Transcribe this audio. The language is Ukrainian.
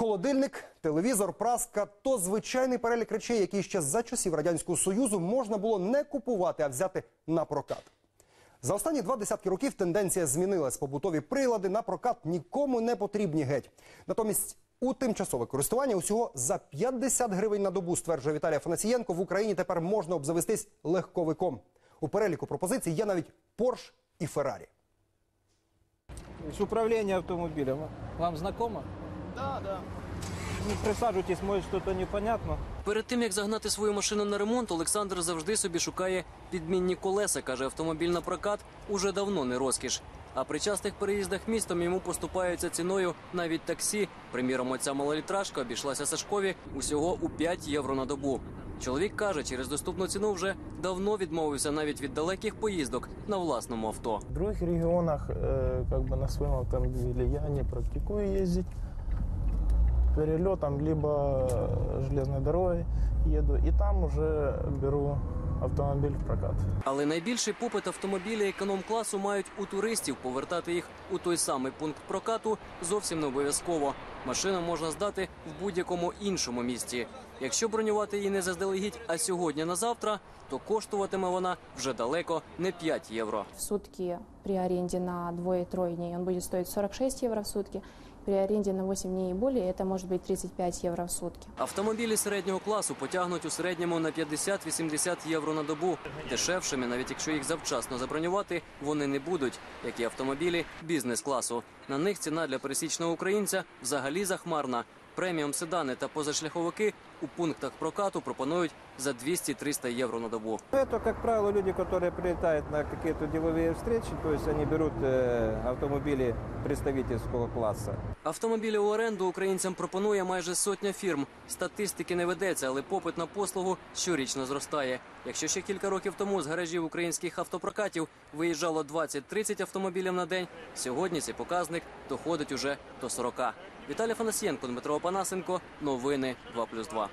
Холодильник, телевізор, праска то звичайний перелік речей, які ще за часів радянського союзу можна було не купувати, а взяти на прокат. За останні два десятки років тенденція змінилась. Побутові прилади на прокат нікому не потрібні геть. Натомість у тимчасове користування усього за 50 гривень на добу, стверджує Віталій Афанасієнко, в Україні тепер можна обзавестись легковиком. У переліку пропозицій є навіть Порш і Феррарі. С управления автомобилем. Вам знакомо? Да, да. Ну, присаживайтесь, может что-то непонятно. Перед тим як загнати свою машину на ремонт, Олександр завжди собі шукає підмінні колеса. каже, автомобіль на прокат уже давно не розкіш. А при частих переїздах містом йому поступаються ціною навіть таксі. Приміром, оця малолітражка обійшлася Сашкові усього у 5 євро на добу. Чоловік каже, через доступну ціну вже давно відмовився навіть від далеких поїздок на власному авто. В других регионах э, как бы на своем автомобиле я не практикую ездить перелетом, либо э, железной дорогой еду, и там уже беру автомобиль в прокат. Але найбільший попит автомобілі економ-класу мають у туристів. Повертати їх у той самий пункт прокату зовсім не обов'язково. Машину можна здати в будь-якому іншому місці. Якщо бронювати її не заздалегідь, а сьогодні на завтра, то коштуватиме вона вже далеко не 5 євро. В сутки при аренде на двое-трое дней он будет стоить 46 евро в сутки. При аренде на 8 дней и более это может быть 35 евро в сутки. Автомобілі середнього класу потягнуть у середньому на 50-80 євро на добу. Дешевшими, навіть якщо їх завчасно забронювати, вони не будуть, як і автомобілі бізнес-класу. На них ціна для пересічного українця взагалі захмарна Преміум седани та позашляховики у пунктах прокату пропонують за 200-300 євро на добу. Это, как правило, люди, которые прилетают на какие-то деловые встречи, то есть они берут э, автомобили представительского класса. Автомобілі у оренду українцям пропонує майже сотня фірм. Статистики не ведеться, але попит на послугу щорічно зростає. Якщо ще кілька років тому з гаражів українських автопрокатів виїжджало 20-30 автомобілів на день, сьогодні цей показник доходить уже до 40. Віталій Фанасієнко, Дмитро Опанасенко. Новини 2+,2.